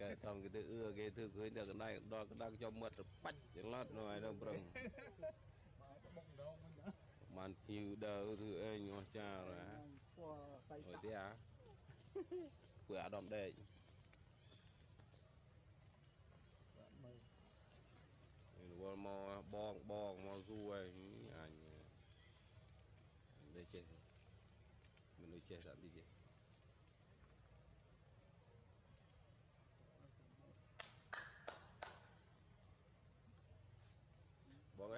កែតំគេទៅអឺគេធ្វើឃើញតែកណ្ដាលដល់កណ្ដាលខ្ញុំមាត់ទៅបាច់ចង្ឡត់នៅឯនោះប្រឹងមកបុកម្ដងវិញណាបានភីវដើធ្វើអេងអស់ចារហ่า ពណ៌សៃ អើយ តាក់ ទេអាធ្វើអាដំដេក មើល វល់មកបងបងមកស៊ូឯងអញអញនេះចេះមនុ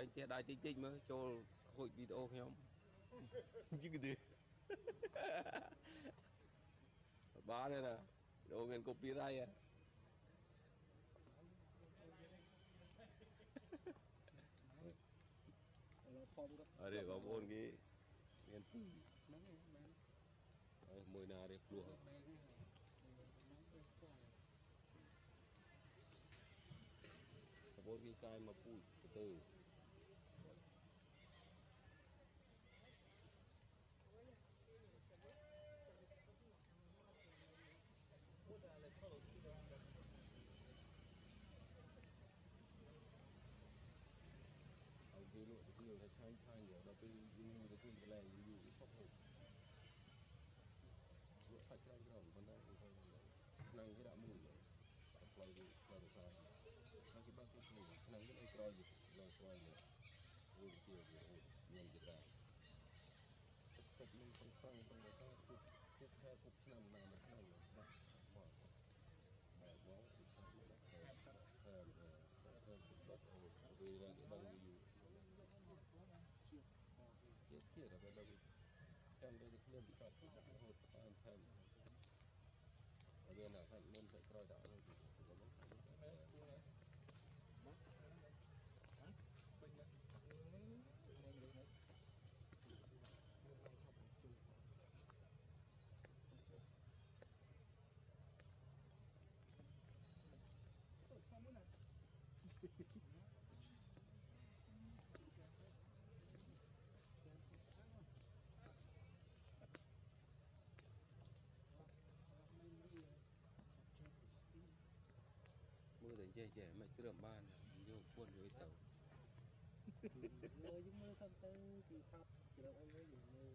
ស្សចេះតែទីទេបងឯងចេះដៃតិចតិចមើលចូលខូចវីដេអូខ្ញុំយីកទេបានទេណាវីដេអូមានកូពីរ៉ៃហ៎ឥឡូវផងរត់អរេបងប្អូនគេមានពីរហ្នឹងឯងមែនហើយមួយណារៀបភ្លោះមែនហ្នឹងហ្នឹងទៅស្គាល់បងប្អូនគេកាយមកពូជទៅเពេលយើងមកទៅកន្លែងយូរហូបហូបលក់សាច់ច្រើនច្រើនប៉ុន្តែឆ្នាំគេដាក់មួយហើយដាក់ផ្លូវទៅផ្លូវទៅហើយហើយគេបើកខ្លួនឆ្នាំគេឲ្យក្រោយយកឡើងក្រោយយកវិញទៀតយកអូមានទៀតដែរទឹកនឹងសំខាន់ប៉ុន្តែគាត់គឺខែគ្រប់ឆ្នាំណាមួយឆ្នាំបាទបាទបាទមកពីខាងនេះខាងខាងខាងទៅដល់ទៅ Yes, kia là đâu em đây được nên bị phạt cũng chắc hột em thêm ở bên nào thành nên phải coi đỏ thôi thì có mất ពេញណាហ្នឹងហ្នឹងហ្នឹងមកថប់ជួ mưa đến chơi trẻ mày cứ đầm ban vô quân với tàu មើលយើងមើលសិនទៅគឺថាប់ជ្រើអីមើលយើងមើល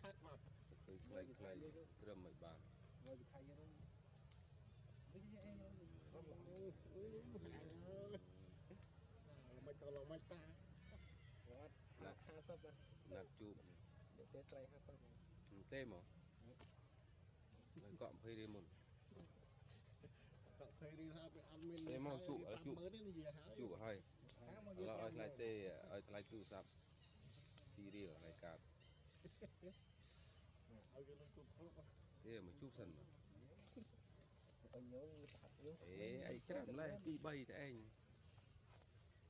ឆាក់មក khơi clay clay đầm mày bàn មើលពីថៃយើងវិញអីហ្នឹងអូយមិនទៅឡងមិនតាវត្ត50ណា nạt chụp និយាយស្រី50 tê mà mày cọm phê đi một ក៏ ឃើញរឿងថាវាអត់មានទេមកជក់ឲ្យជក់មើលនេះនិយាយហើយ chụp hay ថាមក là ơi lại tê ơi lại tu sắp đi đi ở lại cạp ឲ្យគេលុយគ្រប់គ្រប់ thế mà chụp sần mà ឲ្យញោមតាក់យើង ê ấy chạm lại đi bay thế anh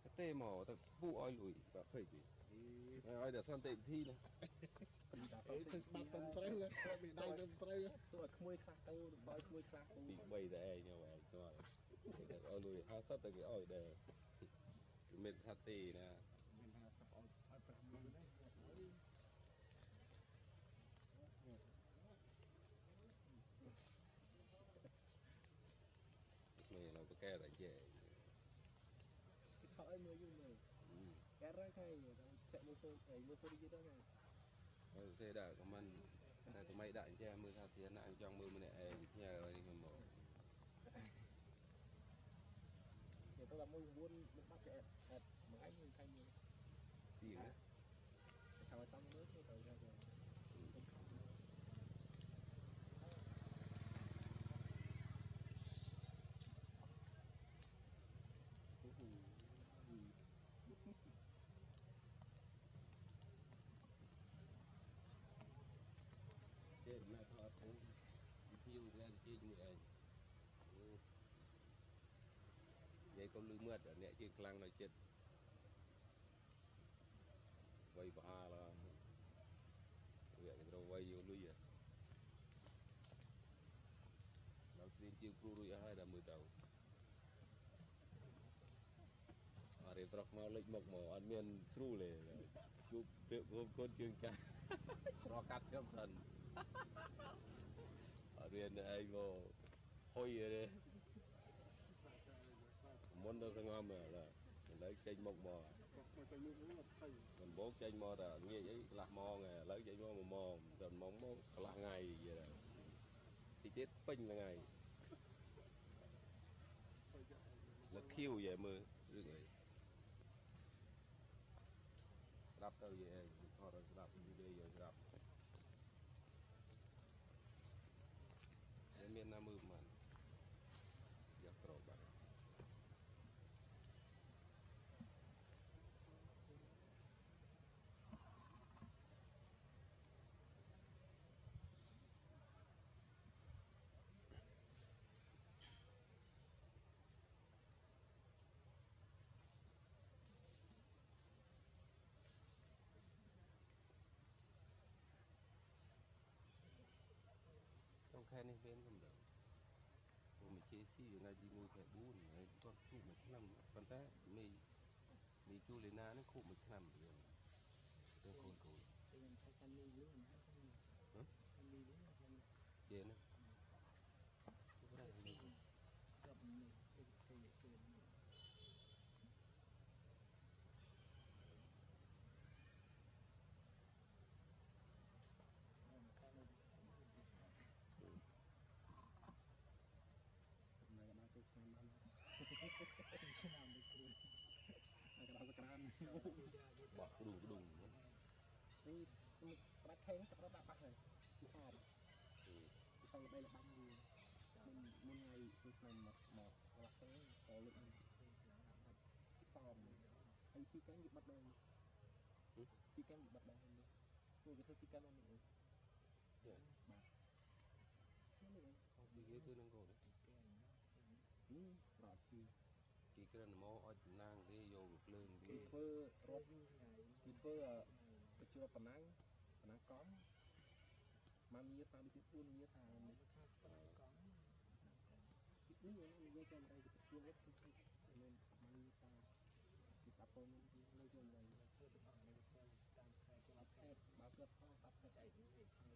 cái tê mỏ ta phụ oi lùi và phê gì oi để san tệ thi này អី ទៅច្បាប់ត្រឹមត្រូវគាត់មានដៃត្រឹមត្រូវទៅឲ្យក្មួយខ្លះទៅបើឲ្យក្មួយខ្លះទៅ bị bay thế anh nhưng mà anh cho cái oi lùi hai sắt tới cái oi để mình thắt tì nè មានថាទៅឲ្យឲ្យ5ម៉ឺនទេ này là cái ke tại dễ គេខកឲ្យមើលយើងមើល ừ. កែរ៉ៃខៃចាក់មើលទៅអីមើលទៅយីទៅហ្នឹង Rồi xe đã có mình là có mấy đại cha mưa sao tiền anh trong mưa mình này nhờ ơi mà một គេទៅដល់មួយ9មិនបាត់គេអត់មួយអញមួយខៃមួយ tiền đấy ថាឲ្យតាមមើល chết mẹ thọ thắng phiêu ra chơi như anh vậy con lưới mượt ở nè chơi clang nói chết vay bà là vậy cái đâu vay vô lưới à đầu tiên chưa cua đuôi hai là mười tàu à để trọc mau lịch mộc mỏ ăn miên sưu lề chụp tiệm gồm con chương cha cho cắt trong thần ở bên đây ngô ហុយទេមុនទៅសងំឡើយឥឡូវចេញ មកមកមកទៅមុខនោះទៅដំបូងចេញមកតែងាយអីកន្លះម៉ោងឯងឥឡូវចេញមក1ម៉ោងតែ1ម៉ោងមកកន្លះថ្ងៃយីតិចទៀតពេញថ្ងៃទៅចាក់លឹកខៀវយីមើលឬអីស្ដាប់ទៅយីអីថតឲ្យស្ដាប់និយាយឲ្យស្ដាប់មានណាមើលមិនយកក្រោបបាត់ ខែនេះវិញកម្ដៅពួកមេជេស៊ីថ្ងៃទី1ខែ4ហើយគាត់គូមួយឆ្នាំប៉ុន្តែមេមេជូលីណានឹងគូមួយឆ្នាំទៀតទាំងកូនកូនខ្ញុំថាកាន់នេះយូរណាស់ហ្នឹងកាន់នេះយូរណាស់ សក្រាន bỏ cái đùng cái đùng nữa នេះប្រាក់ខែទឹករត់ដាក់បាស់ហើយពិសោធន៍ ừ. ពិសោធន៍ល្បីល្បាញយូរមុនមុនថ្ងៃគឺឆ្នាំមកមកកន្លះទៅក៏លើកនេះពិសោធន៍ហើយស៊ីកាំងវាបាត់ដែរស៊ីកាំងវាបាត់ដែរនេះពួកវាធ្វើស៊ីកាំងមកនេះ Dạ. បាទនេះ Không, đi ghế tôi đang ngồi đấy នេះប្រ អត់ស៊ី chỉ cái là mò ở nàng đi vô một lưng គេ đi ធ្វើរត់គេធ្វើបញ្ជាប៉ុណ្ណាប៉ុណ្ណាកង់មកមានសាវិទ្យាពួនមានសានេះប៉ុណ្ណាកង់នេះនិយាយចាំតែគេធ្វើរត់គឺមានមានសាគេតាប៉ុននេះលើយំឡើងធ្វើទៅអស់នៅទៅតាមខែគេអត់ខែបើគាត់ផងតាប់ខែចៃនេះកាន់ម